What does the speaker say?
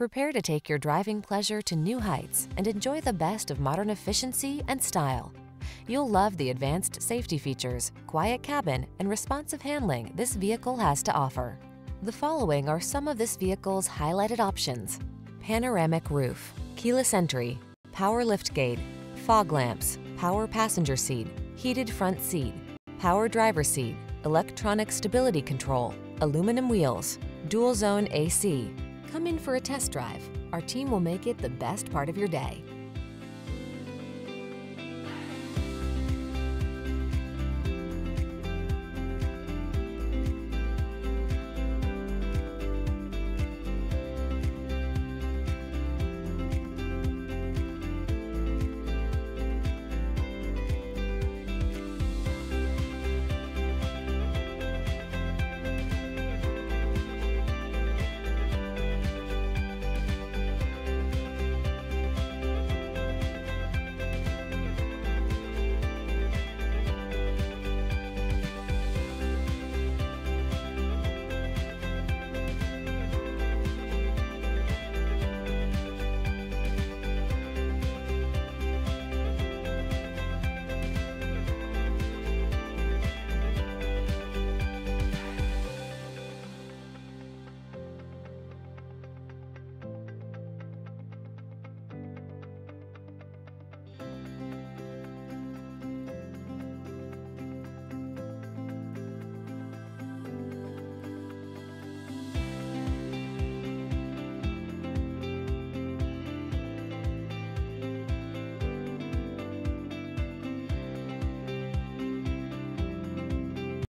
Prepare to take your driving pleasure to new heights and enjoy the best of modern efficiency and style. You'll love the advanced safety features, quiet cabin, and responsive handling this vehicle has to offer. The following are some of this vehicle's highlighted options. Panoramic roof, keyless entry, power liftgate, fog lamps, power passenger seat, heated front seat, power driver seat, electronic stability control, aluminum wheels, dual zone AC. Come in for a test drive. Our team will make it the best part of your day.